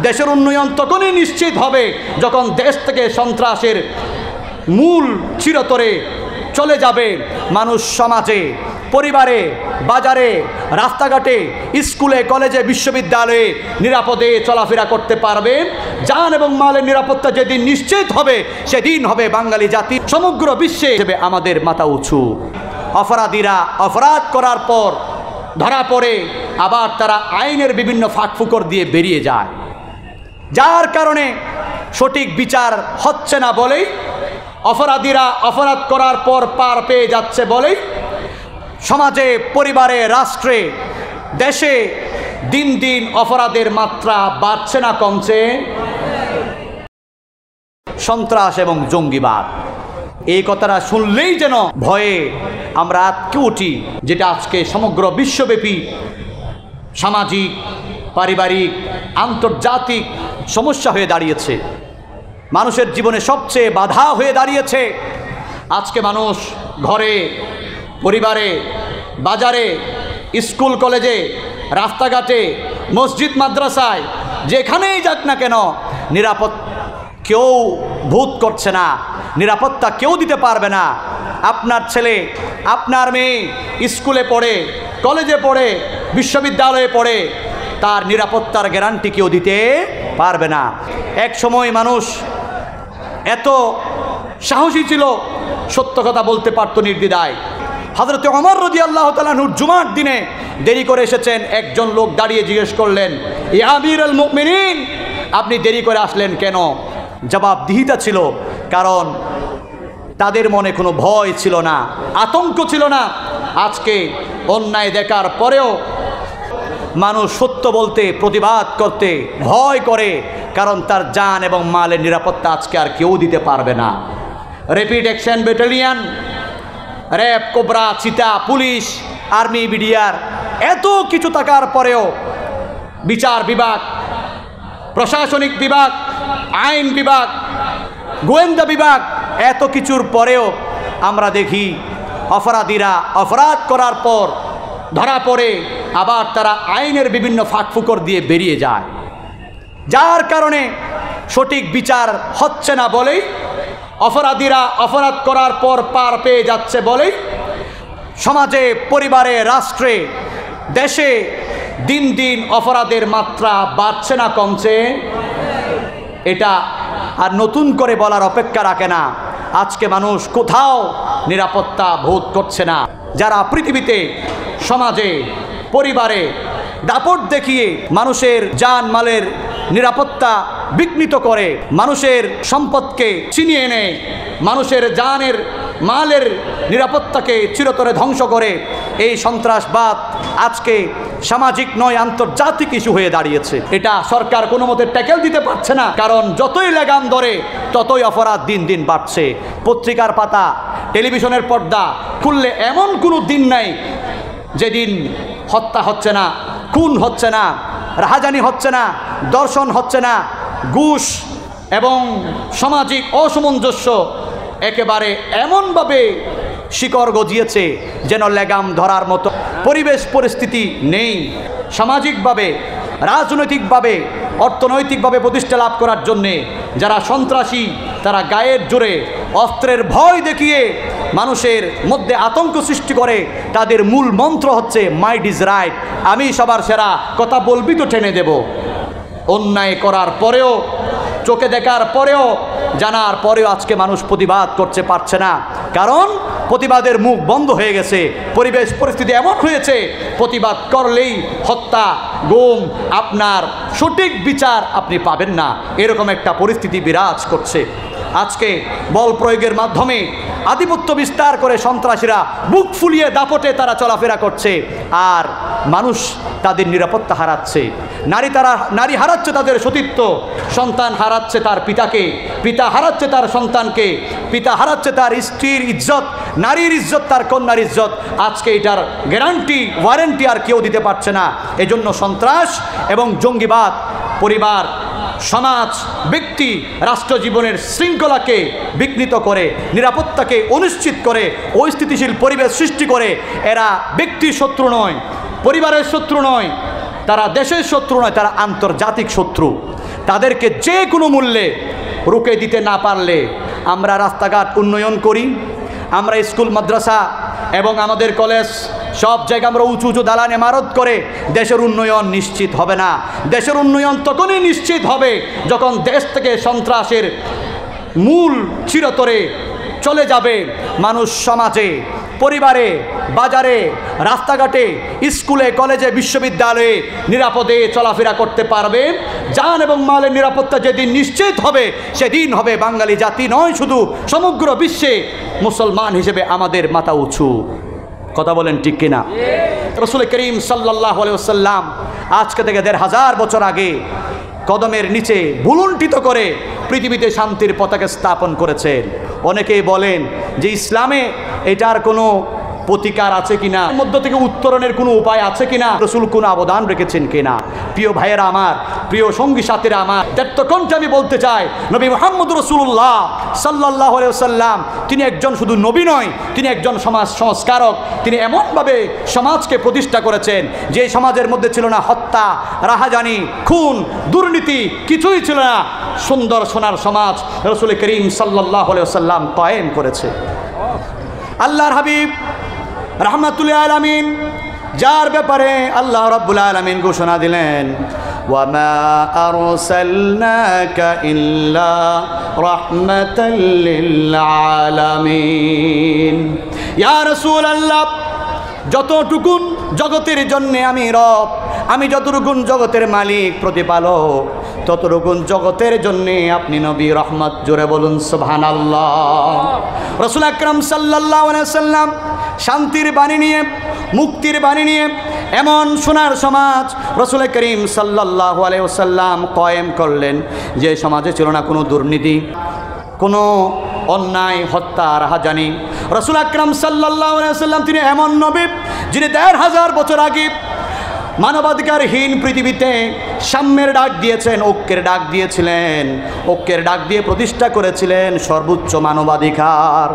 দেশের উন্নয়ন তখনই নিশ্চিত হবে যখন দেশ থেকে সন্ত্রাসের মূল চিরতরে চলে যাবে। মানুষ সমাজে, পরিবারে, বাজারে, রাস্তাঘাটে, স্কুলে, কলেজে, বিশ্ববিদ্যালয়ে নিরাপদে চলাফেরা করতে পারবে। যান এবং মালের নিরাপত্তা যেদিন নিশ্চিত হবে, সেদিন হবে বাঙালি জাতি। সমগ্র বিশ্বে হিসেবে আমাদের মাথা উঁচু। অপরাধীরা অপরাধ করার পর ধরা পড়ে, আবার তারা আইনের বিভিন্ন ফাঁকফুকর দিয়ে বেরিয়ে যায়। যার কারণে সঠিক বিচার হচ্ছে না বলেই, অপরাধীরা অপরাধ করার পর পার পেয়ে যাচ্ছে বলেই, সমাজে, পরিবারে, রাষ্ট্রে, দেশে দিন দিন অপরাধের মাত্রা বাড়ছে না, কমছে। সন্ত্রাস এবং জঙ্গিবাদ, এই কথাটা শুনলেই যেন ভয়ে আমরা আটকে উঠি, যেটা আজকে সমগ্র বিশ্বব্যাপী সামাজিক, পারিবারিক, আন্তর্জাতিক সমস্যা হয়ে দাঁড়িয়েছে। মানুষের জীবনে সবচেয়ে বাধা হয়ে দাঁড়িয়েছে। আজকে মানুষ ঘরে, পরিবারে, বাজারে, স্কুল, কলেজে, রাস্তাঘাটে, মসজিদ, মাদ্রাসায়, যেখানেই যাক না কেন, নিরাপদ কেউ ভূত করছে না, নিরাপত্তা কেউ দিতে পারবে না। আপনার ছেলে, আপনার মেয়ে স্কুলে পড়ে, কলেজে পড়ে, বিশ্ববিদ্যালয়ে পড়ে, তার নিরাপত্তার গ্যারান্টি কেউ দিতে পারবে না। এক সময় মানুষ এত সাহসী ছিল, সত্য কথা বলতে পারতো নির্দ্বিধায়। হজরত অমর রদি আল্লাহ তালাহুর জুমার দিনে দেরি করে এসেছেন, একজন লোক দাঁড়িয়ে জিজ্ঞেস করলেন ইয়ামির আল মুমিনিন? আপনি দেরি করে আসলেন কেন? জবাবদিহিতা ছিল, কারণ তাদের মনে কোনো ভয় ছিল না, আতঙ্ক ছিল না। আজকে অন্যায় দেখার পরেও মানুষ সত্য বলতে, প্রতিবাদ করতে ভয় করে, কারণ তার যান এবং মালের নিরাপত্তা আজকে আর কেউ দিতে পারবে না। Rapid action battalion RAB cobra চিতা পুলিশ আর্মি বিডিআর এত কিছু থাকার পরেও বিচার বিভাগ, প্রশাসনিক বিভাগ, আইন বিভাগ, গোয়েন্দা বিভাগ এত কিছুর পরেও আমরা দেখি অপরাধীরা অপরাধ করার পর ধরা পড়ে আবার তারা আইনের বিভিন্ন ফাঁকফুকর দিয়ে বেরিয়ে যায়। যার কারণে সঠিক বিচার হচ্ছে না বলেই, অপরাধীরা অপরাধ করার পর পার পেয়ে যাচ্ছে বলেই, সমাজে, পরিবারে, রাষ্ট্রে, দেশে দিন দিন অপরাধের মাত্রা বাড়ছে না কমছে। এটা আর নতুন করে বলার অপেক্ষা রাখে না। আজকে মানুষ কোথাও নিরাপত্তা বোধ করছে না। যারা পৃথিবীতে সমাজে, পরিবারে দাপট দেখিয়ে মানুষের যান মালের নিরাপত্তা বিঘ্নিত করে, মানুষের সম্পদকে ছিনিয়ে নেয় মানুষের জানের মালের নিরাপত্তাকে চিরতরে ধ্বংস করে, এই সন্ত্রাসবাদ আজকে সামাজিক নয়, আন্তর্জাতিক ইস্যু হয়ে দাঁড়িয়েছে। এটা সরকার কোনো মতে ট্যাকেল দিতে পারছে না, কারণ যতই লাগাম ধরে, ততই অপরাধ দিন দিন বাড়ছে। পত্রিকার পাতা, টেলিভিশনের পর্দা, খুললে এমন কোনো দিন নাই যেদিন হত্যা হচ্ছে না, খুন হচ্ছে না, রাহাজানি হচ্ছে না, দর্শন হচ্ছে না, ঘুষ এবং সামাজিক অসামঞ্জস্য একেবারে এমনভাবে শিকড় গজিয়েছে যেন লেগাম ধরার মতো পরিবেশ পরিস্থিতি নেই। সামাজিকভাবে, রাজনৈতিকভাবে, অর্থনৈতিকভাবে প্রতিষ্ঠা লাভ করার জন্যে যারা সন্ত্রাসী, তারা গায়ের জোরে অস্ত্রের ভয় দেখিয়ে মানুষের মধ্যে আতঙ্ক সৃষ্টি করে, তাদের মূল মন্ত্র হচ্ছে মাইড ইজ রাইট আমি সবার সেরা, কথা বলবি তো টেনে দেব। অন্যায় করার পরেও, চোখে দেখার পরেও, জানার পরেও আজকে মানুষ প্রতিবাদ করতে পারছে না। কারণ, প্রতিবাদের মুখ বন্ধ হয়ে গেছে, পরিবেশ, পরিস্থিতি এমন হয়েছে, প্রতিবাদ করলেই হত্যা, গুম, আপনার সঠিক বিচার আপনি পাবেন না। এরকম একটা পরিস্থিতি বিরাজ করছে। আজকে বল প্রয়োগের মাধ্যমে আধিপত্য বিস্তার করে সন্ত্রাসীরা বুক ফুলিয়ে দাপটে তারা চলাফেরা করছে। আর মানুষ তাদের নিরাপত্তা হারাচ্ছে। নারী তারা, নারী হারাচ্ছে তাদের সতীত্ব, সন্তান হারাচ্ছে তার পিতাকে, পিতা হারাচ্ছে তার সন্তানকে, পিতা হারাচ্ছে তার স্ত্রীর ইজ্জত, নারীর ইজ্জত, তার কন্যার ইজ্জত। আজকে এটার গ্যারান্টি, ওয়ারেন্টি আর কেউ দিতে পারছে না। এজন্য সন্ত্রাস এবং জঙ্গিবাদ পরিবার সমাজ, ব্যক্তি রাষ্ট্র জীবনের শৃঙ্খলাকে বিঘ্নিত করে, নিরাপত্তাকে অনিশ্চিত করে, অস্থিতিশীল পরিবেশ সৃষ্টি করে, এরা ব্যক্তি শত্রু নয়, পরিবারের শত্রু নয়, তারা দেশের শত্রু নয়, তারা আন্তর্জাতিক শত্রু। তাদেরকে যে কোনো মূল্যে রুকে দিতে না পারলে আমরা রাস্তাঘাট উন্নয়ন করি, আমরা স্কুল, মাদ্রাসা এবং আমাদের কলেজ সব জায়গায় আমরা উঁচু উঁচু দালান ইমারত করে দেশের উন্নয়ন নিশ্চিত হবে না। দেশের উন্নয়ন তখনই নিশ্চিত হবে যখন দেশ থেকে সন্ত্রাসের মূল চিরতরে চলে যাবে। মানুষ সমাজে, পরিবারে, বাজারে, রাস্তাঘাটে, স্কুলে, কলেজে, বিশ্ববিদ্যালয়ে নিরাপদে চলাফেরা করতে পারবে। যান এবং মালের নিরাপত্তা যেদিন নিশ্চিত হবে, সেদিন হবে বাঙালি জাতি নয় শুধু সমগ্র বিশ্বে। মুসলমান হিসেবে আমাদের মাথা উঁচু। কথা বলেন ঠিক কিনা? রসুল করিম সাল্লাহ সাল্লাম আজকে থেকে দেড় হাজার বছর আগে কদমের নিচে ভুলুণ্ঠিত করে পৃথিবীতে শান্তির পতাকা স্থাপন করেছেন। অনেকেই বলেন যে ইসলামে এটার কোনো প্রতিকার আছে কিনা? মধ্য থেকে উত্তরণের কোনো উপায় আছে কিনা? রসুল কোনো অবদান রেখেছেন কিনা? প্রিয় ভাইয়েরা আমার, প্রিয় সঙ্গী সাথীরা আমার কণ্ঠে আমি বলতে চাই, নবী মোহাম্মদ রসুল্লাহ সাল্লাহ সাল্লাম তিনি একজন শুধু নবী নয়, তিনি একজন সমাজ সংস্কারক, তিনি এমনভাবে সমাজকে প্রতিষ্ঠা করেছেন, যে সমাজের মধ্যে ছিল না হত্যা, রাহাজানি, খুন, দুর্নীতি, কিছুই ছিল না, সুন্দর সোনার সমাজ রসুল করিম সাল্লাহ সাল্লাম কয়েম করেছে। আল্লাহর হাবিব রহমাতুল্লাহ আলমিন যার ব্যাপারে আল্লাহ রব্বুল আলমিন ঘোষণা দিলেন وما أرسلناك إلا رحمة للعالمين يا رسول الله যতটুকুন জগতের জন্যে আমি রব আমি যতটুকুন জগতের মালিক প্রতিপালক ততটুকুন জগতের জন্যে আপনি নবী রহমত জোরে বলুন সুবহান আল্লাহ রসুল আকরম সাল্লাহ সাল্লাম শান্তির বাণী নিয়ে, মুক্তির বাণী নিয়ে এমন সোনার সমাজ রসুল করিম সাল্লাহ আলাইসাল্লাম কয়েম করলেন যে সমাজে ছিল না কোনো দুর্নীতি, কোনো অন্যায়, হত্যা, রাহাজানি। রসুল আকরাম সাল্লাহ সাল্লাম তিনি এমন নবী যিনি দেড় হাজার বছর আগে মানবাধিকারহীন পৃথিবীতে সাম্যের ডাক দিয়েছেন, ঐক্যের ডাক দিয়েছিলেন। ঐক্যের ডাক দিয়ে প্রতিষ্ঠা করেছিলেন সর্বোচ্চ মানবাধিকার।